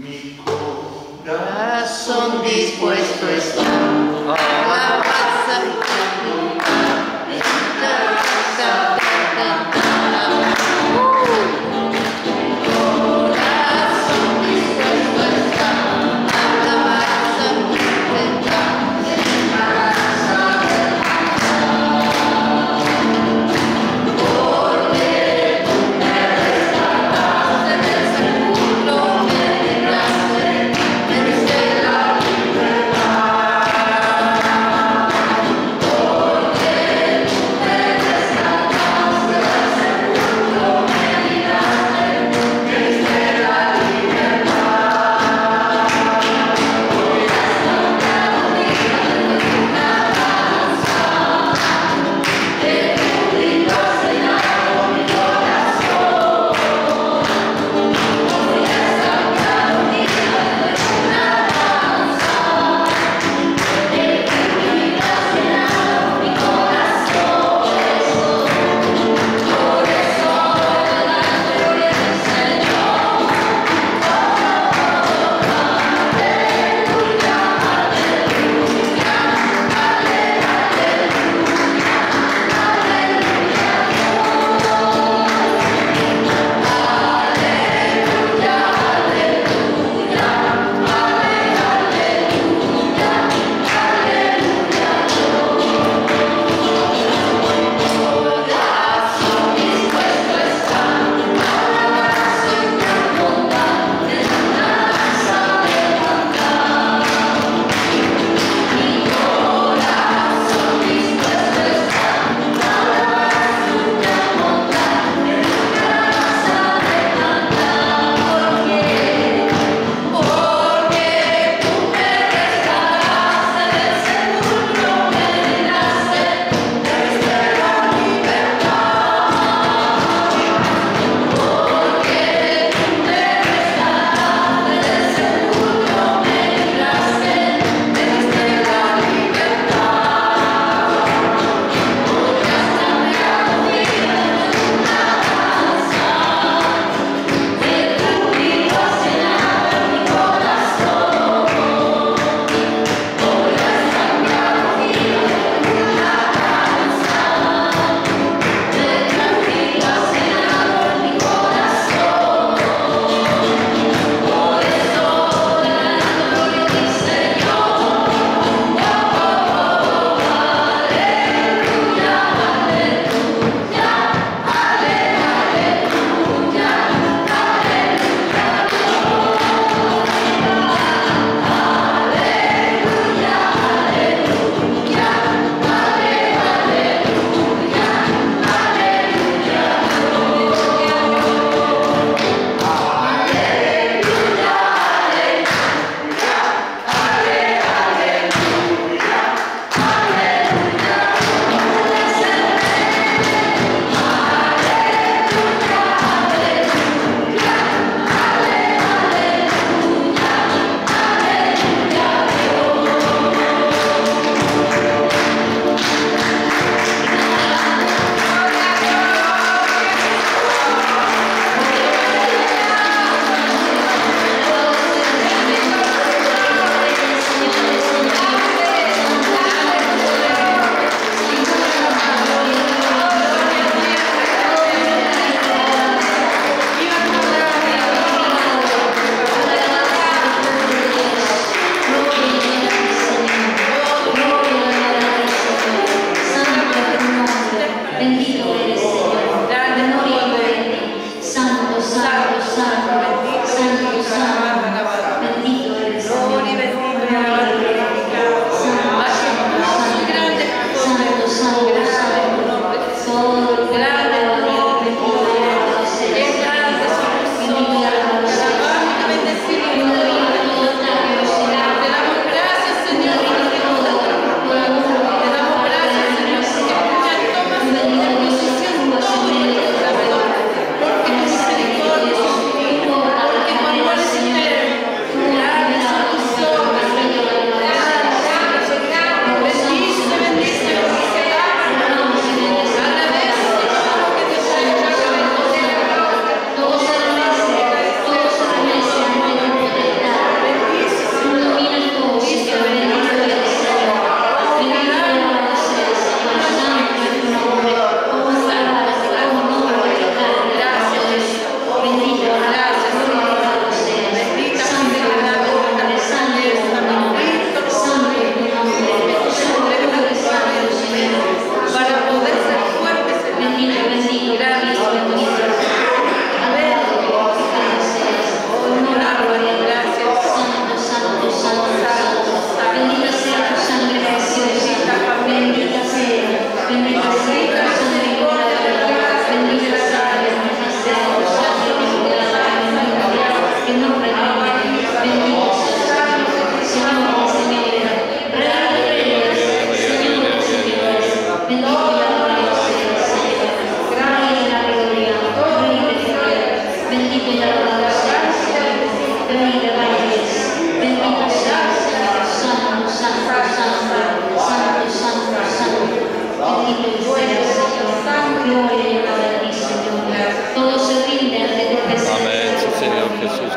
Mi corazón dispuesto está. Alabanza y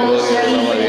Vamos,